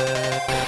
Música